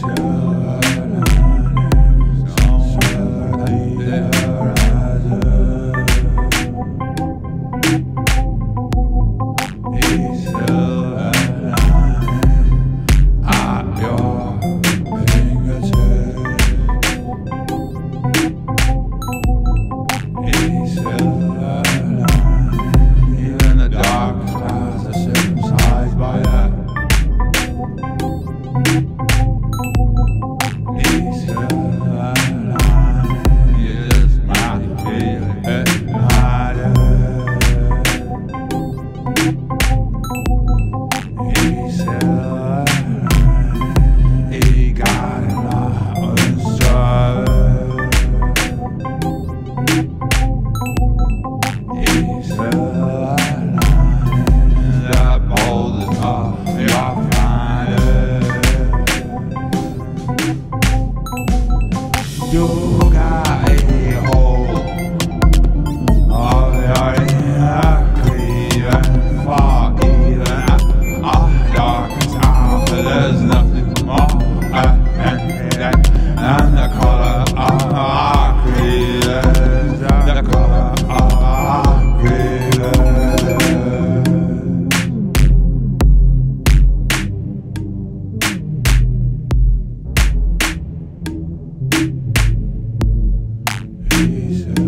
shall Jesus.